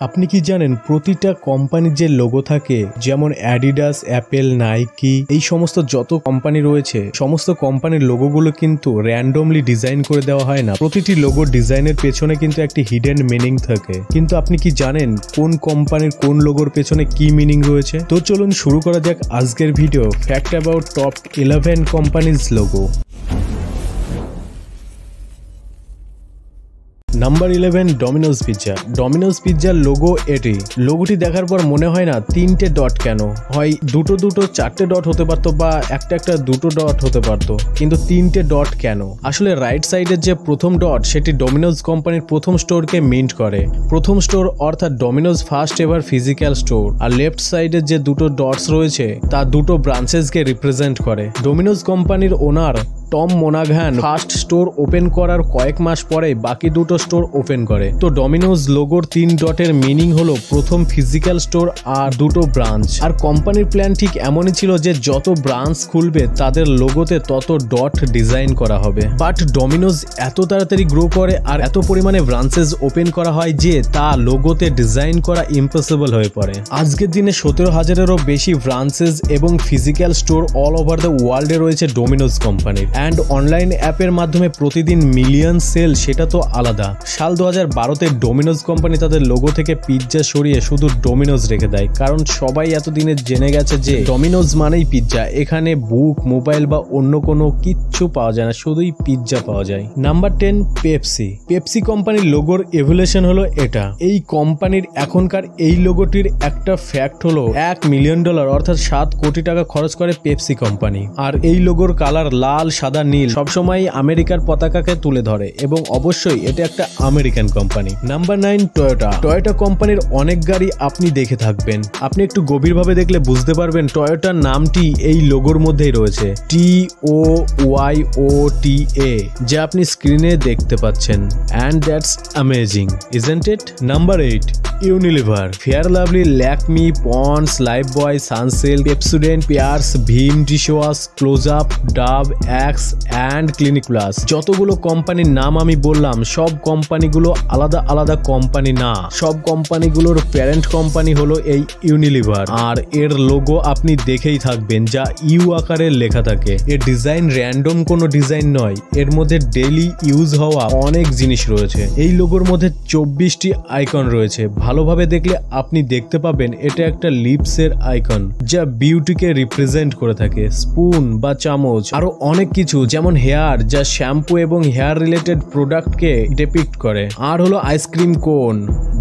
আপনি কি জানেন প্রতিটা কোম্পানির যে লোগো থাকে, যেমন অ্যাডিডাস অ্যাপেল নাইকি এই সমস্ত যত কোম্পানি রয়েছে, সমস্ত কোম্পানির লোগোগুলো কিন্তু র্যান্ডমলি ডিজাইন করে দেওয়া হয় না। প্রতিটি লোগো ডিজাইনের পেছনে কিন্তু একটি হিডেন মিনিং থাকে। কিন্তু আপনি কি জানেন কোন কোম্পানির কোন লোগোর পেছনে কি মিনিং রয়েছে? তো চলুন শুরু করা যাক আজকের video fact about top eleven companies logo number eleven Domino's pizza Domino's পিৎজার logo এটি। লোগোটি দেখার পর মনে হয় না তিনটে ডট কেন? হয় দুটো দুটো, চারটে ডট হতে পারতো বা একটা একটা দুটো ডট হতে পারতো। কিন্তু তিনটে ডট কেন? আসলে রাইট সাইডের যে প্রথম ডট সেটি ডমিনোজ কোম্পানির প্রথম স্টোরকে মিন্ট করে। প্রথম স্টোর অর্থাৎ Domino's first ever physical store আর লেফট সাইডের যে দুটো ডটস রয়েছে, তা দুটো ব্রাঞ্চেসকে রিপ্রেজেন্ট করে। ডোমিনোজ কোম্পানির ওনার টম মোনাঘান ফার্স্ট স্টোর ওপেন করার কয়েক মাস পরে বাকি দুটো স্টোর ওপেন করে। তো ডমিনোজ লোগোর তিন ডটের মিনিং হলো প্রথম ফিজিক্যাল স্টোর আর দুটো ব্রাঞ্চ আর কোম্পানির প্ল্যান ঠিক এমনই ছিল যে যত ব্রাঞ্চ খুলবে, তাদের লোগোতে তত ডট ডিজাইন করা হবে। বাট ডমিনোজ এত তাড়াতাড়ি গ্রো করে আর এত পরিমাণে ব্রাঞ্চেস ওপেন করা হয় যে তা লোগোতে ডিজাইন করা ইম্পসিবল হয়ে পড়ে। আজকের দিনে সতেরো হাজারেরও বেশি ব্রাঞ্চেস এবং physical store all over the ওয়ার্ল্ডে রয়েছে ডোমিনোজ কোম্পানির অ্যান্ড অনলাইন অ্যাপের মাধ্যমে প্রতিদিন মিলিয়ন সেল সেটা তো আলাদা। সাল দু হাজার বারোতে ডোমিনোজ কোম্পানি তাদের লোগো থেকে পিৎজা সরিয়ে শুধু ডোমিনোজ রেখে দেয়। কারণ সবাই এতদিনে জেনে গেছে যে ডোমিনোজ মানেই পিৎজা এখানে বুক মোবাইল বা অন্য কোনো কিচ্ছু পাওয়া যায় না, শুধুই পিৎজা পাওয়া যায়। নাম্বার টেন পেপসি পেপসি কোম্পানির লোগোর এভুলেশন হলো এটা। এই কোম্পানির এখনকার এই লোগোটির একটা ফ্যাক্ট হলো এক মিলিয়ন ডলার অর্থাৎ সাত কোটি টাকা খরচ করে পেপসি কোম্পানি আর এই লোগোর কালার লাল, সাদা, নীল সবসময় আমেরিকার পতাকাকে তুলে ধরে। এবং অবশ্যই এটা একটা American company. Number nine Toyota Toyota কোম্পানির অনেক গাড়ি আপনি দেখে থাকবেন। আপনি একটু গভীরভাবে দেখলে বুঝতে পারবেন টয়োটার নামটি এই লোগোর মধ্যেই রয়েছে। টি ও ওয়াই ও টি এ যা আপনি স্ক্রিনে দেখতে পাচ্ছেন। And that's amazing isn't number eight Unilever Fair Lovely Lakme Pond's Lifebuoy Sunsilk Pepsodent Pears Vim dishwash close up Dove Axe and clinic plus যতগুলো কোম্পানির নাম আমি বললাম, সব কোম্পানিগুলো আলাদা আলাদা কোম্পানি না। সব কোম্পানিগুলোর প্যারেন্ট কোম্পানি হলো এই ইউনিলিভার। আর এর লোগো আপনি দেখেই থাকবেন যা ইউ আকারের লেখা থাকে। এর ডিজাইন র্যান্ডম কোনো ডিজাইন নয়, এর মধ্যে ডেইলি ইউজ হওয়া অনেক জিনিস রয়েছে। এই লোগোর মধ্যে চব্বিশটি আইকন রয়েছে। ভালোভাবে দেখলে আপনি দেখতে পাবেন এটা একটা লিপসের আইকন, যা বিউটিকে রিপ্রেজেন্ট করে থাকে। স্পুন বা চামচ, আরও অনেক কিছু, যেমন হেয়ার, যা শ্যাম্পু এবং হেয়ার রিলেটেড প্রোডাক্টকে ডেপিক্ট করে। আর হলো আইসক্রিম কোন?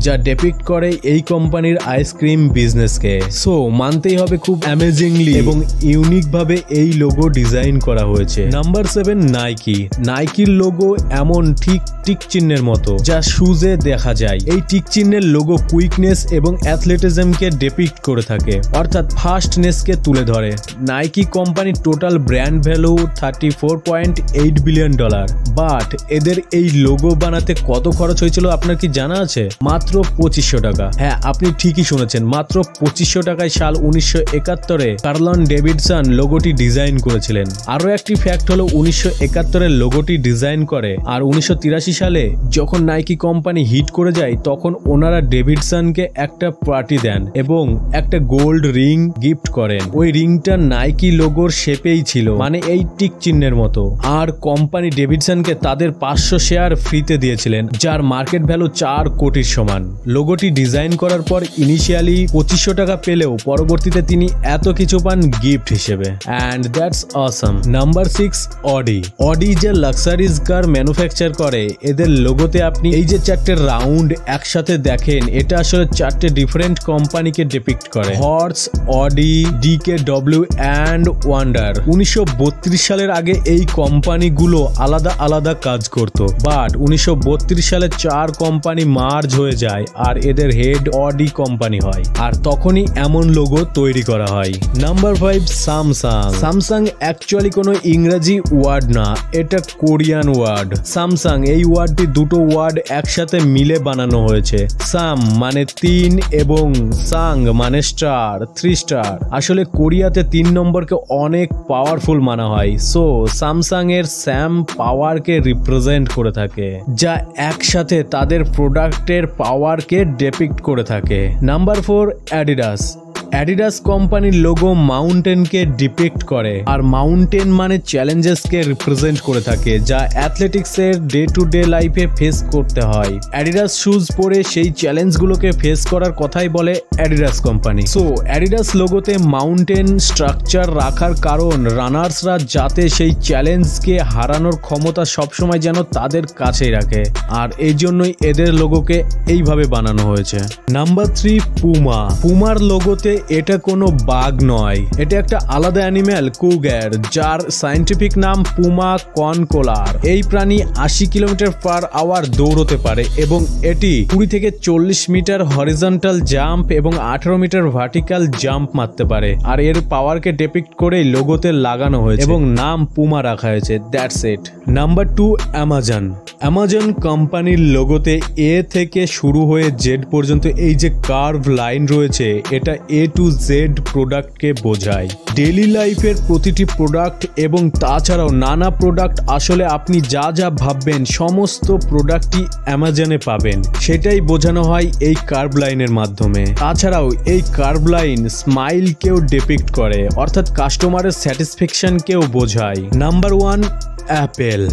যা ডেপিক্ট করে এই কোম্পানির আইসক্রিম বিজনেসকে সো মানতেই হবে খুব অ্যামেজিংলি এবং ইউনিক ভাবে এই লোগো ডিজাইন করা হয়েছে। নাম্বার সেভেন নাইকি নাইকির লোগো এমন ঠিক টিক চিহ্নের মতো, যা শুজে দেখা যায়। এই টিক চিহ্নের লোগো কুইকনেস এবং অ্যাথলেটিজমকে ডেপিক্ট করে থাকে, অর্থাৎ ফাস্টনেসকে তুলে ধরে। Nike company total brand value thirty four point eight billion dollar but এদের এই লোগো বানাতে কত খরচ হয়েছিল আপনার কি জানা আছে? মাত্র পঁচিশশো টাকা। হ্যাঁ আপনি ঠিকই শুনেছেন, মাত্র পঁচিশশো টাকায় সাল উনিশশো একাত্তরে কার্লন ডেভিডসন লোগোটি ডিজাইন করেছিলেন। আরও একটি ফ্যাক্ট হলো, উনিশশো একাত্তরের লোগোটি ডিজাইন করে। আর উনিশশো তিরাশি সালে যখন নাইকি কোম্পানি হিট করে যায়, তখন ওনারা ডেভিডসনকে একটা পার্টি দেন এবং একটা গোল্ড রিং গিফট করেন। ওই রিংটা নাইকি লোগোর শেপেই ছিল মানে এই টিক চিহ্নের মতো। আর কোম্পানি ডেভিডসনকে তাদের পাঁচশো শেয়ার ফ্রিতে দিয়েছিলেন যার মার্কেট ভ্যালু চার কোটির সমান। লোগোটি ডিজাইন করার পর ইনিশিয়ালি পঁচিশশো টাকা পেলেও পরবর্তীতে তিনি এত কিছু পান গিফট হিসেবে। And that's awesome. Number six, Audi. Audi যে লাক্সারিজ কার ম্যানুফ্যাকচার করে, এদের লোগোতে আপনি এই যে চারটে রাউন্ড একসাথে দেখেন, এটা আসলে চারটে ডিফারেন্ট কোম্পানিকে ডিপিক্ট করে। Horse, Audi DK W and Wanderer. উনিশশো বত্রিশ সালের আগে এই কোম্পানিগুলো আলাদা আলাদা কাজ করত। বাট উনিশশো সালে চার কোম্পানি মার্জ হয়ে যায় আর এদের হেড অডি কোম্পানি হয়। আর তখনই এমন লোগো তৈরি করা হয়। Number five, Samsung. Samsung actually কোনো ইংরেজি ওয়ার্ড না, এটা কোরিয়ান ওয়ার্ড। স্যামসাং এই ওয়ার্ডটি দুটো ওয়ার্ড একসাথে মিলে বানানো হয়েছে। সাম মানে তিন এবং সাং মানে স্টার, থ্রি স্টার। আসলে কোরিয়াতে তিন নম্বরকে অনেক পাওয়ারফুল মানা হয়। সো স্যামসাং এর স্যাম পাওয়ারকে রিপ্রেজেন্ট করে থাকে। যা একসাথে তাদের প্রোডাক্টের পাওয়ারকে ডেপিক্ট করে থাকে। নাম্বার ফোর অ্যাডিডাস অ্যাডিডাস কোম্পানির লোগো মাউন্টেনকে ডিপেক্ট করে। আর মাউন্টেন মানে চ্যালেঞ্জেসকে রিপ্রেজেন্ট করে থাকে, যা অ্যাথলেটিক্সের ডে টু ডে লাইফে ফেস করতে হয়। অ্যাডিডাস শুজ পরে সেই চ্যালেঞ্জগুলোকে ফেস করার কথাই বলে অ্যাডিডাস কোম্পানি। সো অ্যাডিডাস লোগোতে মাউন্টেন স্ট্রাকচার রাখার কারণ রানার্সরা যাতে সেই চ্যালেঞ্জকে হারানোর ক্ষমতা সবসময় যেন তাদের কাছেই রাখে। আর এই জন্যই এদের লোগোকে এইভাবে বানানো হয়েছে। নাম্বার থ্রি পুমা পুমার লোগোতে এটা কোনো বাঘ নয়। এটা একটা আলাদা অ্যানিম্যাল কুগ্যার যার সাইন্টিফিক নাম পুমা কনকোলার এই প্রাণী আশি কিলোমিটার পার আওয়ার দৌড়তে পারে এবং এটি কুড়ি থেকে চল্লিশ মিটার হরিজন্টাল জাম্প এবং আঠারো মিটার ভার্টিক্যাল জাম্প মারতে পারে। আর এর পাওয়ারকে ডেপিক্ট করে লোগোতে লাগানো হয়েছে এবং নাম পুমা রাখা হয়েছে। That's it number two Amazon Amazon কোম্পানির লোগোতে এ থেকে শুরু হয়ে জেড পর্যন্ত এই যে কার্ভ লাইন রয়েছে, এটা এ টু জেড প্রোডাক্টকে বোঝায়। ডেলি লাইফের প্রতিটি প্রোডাক্ট এবং তাছাড়াও নানা প্রোডাক্ট আসলে আপনি যা যা ভাববেন সমস্ত প্রোডাক্টই অ্যামাজনে পাবেন। সেটাই বোঝানো হয় এই কার্ভ লাইনের মাধ্যমে। তাছাড়াও এই কার্ভ লাইন স্মাইলকেও ডিপিক্ট করে, অর্থাৎ কাস্টমারের স্যাটিসফ্যাকশনকেও বোঝায়। নাম্বার ওয়ান অ্যাপেল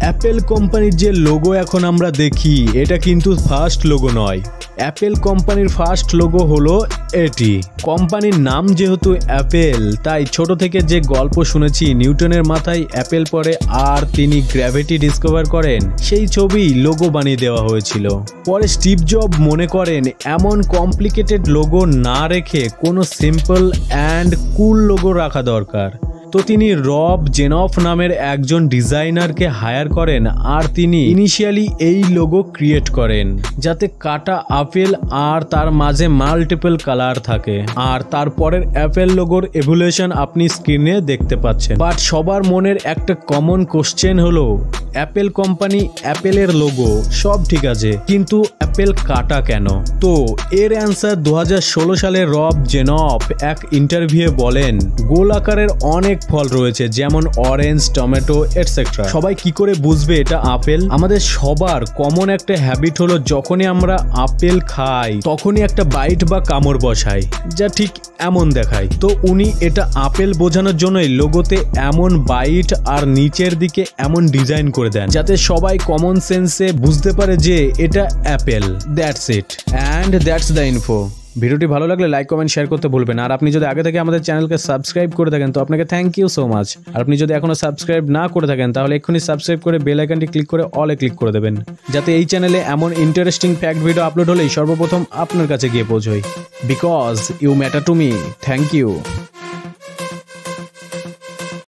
অ্যাপেল কোম্পানির যে লোগো এখন আমরা দেখি, এটা কিন্তু ফার্স্ট লোগো নয়। অ্যাপেল কোম্পানির ফার্স্ট লোগো হলো এটি। কোম্পানির নাম যেহেতু অ্যাপেল তাই ছোট থেকে যে গল্প শুনেছি, নিউটনের মাথায় অ্যাপেল পরে আর তিনি গ্র্যাভিটি ডিসকভার করেন, সেই ছবি লোগো বানিয়ে দেওয়া হয়েছিল। পরে স্টিভ জব মনে করেন, এমন কমপ্লিকেটেড লোগো না রেখে কোনো সিম্পল অ্যান্ড কুল লোগো রাখা দরকার। তো তিনি রব জেনফ নামের একজন ডিজাইনারকে হায়ার করেন আর তিনি ইনিশিয়ালি এই লোগো ক্রিয়েট করেন, যাতে কাটা আপেল আর তার মাঝে মাল্টিপল কালার থাকে। আর তারপরের অ্যাপেল লোগোর এভুলেশন আপনি স্ক্রিনে দেখতে পাচ্ছেন। বাট সবার মনের একটা কমন কোশ্চেন হলো, অ্যাপেল কোম্পানি অ্যাপেলের লোগো, সব ঠিক আছে, কিন্তু অ্যাপেল কাটা কেন? তো এর অ্যান্সার দু হাজার ষোলো সালে রব জেনফ এক ইন্টারভিউ বলেন গোল আকারের অনেক ফল রয়েছে, যেমন অরেঞ্জ টমেটো এটসেট্রা সবাই কি করে বুঝবে এটা আপেল? আমাদের সবার কমন একটা হ্যাবিট হলো, যখনই আমরা আপেল খাই, তখনই একটা বাইট বা কামড় বসাই, যা ঠিক এমন দেখায়। তো উনি এটা আপেল বোঝানোর জন্যই লোগোতে এমন বাইট আর নিচের দিকে এমন ডিজাইন করে দেন, যাতে সবাই কমন সেন্সে বুঝতে পারে যে এটা Apple that's it and that's the info ভিডিওটি ভালো লাগলে লাইক কমেন্ট শেয়ার করতে ভুলবেন আর আপনি যদি আগে থেকে আমাদের চ্যানেলকে সাবস্ক্রাইব করে থাকেন, তো আপনাকে থ্যাংক ইউ সো মাচ আর আপনি যদি এখনও সাবস্ক্রাইব না করে থাকেন, তাহলে এক্ষুনি সাবস্ক্রাইব করে বেল আইকনটি ক্লিক করে অলে ক্লিক করে দেবেন। যাতে এই চ্যানেলে এমন ইন্টারেস্টিং ফ্যাক্ট ভিডিও আপলোড হলেই সর্বপ্রথম আপনার কাছে গিয়ে পৌঁছয় because you matter to me thank you